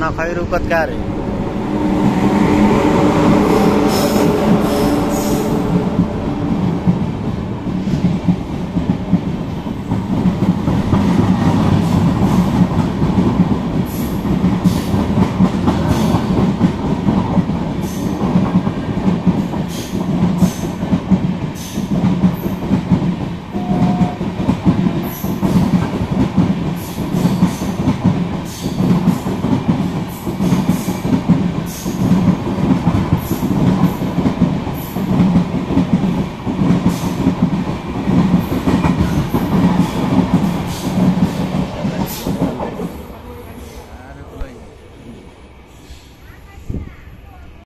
अपना खैर क्या रही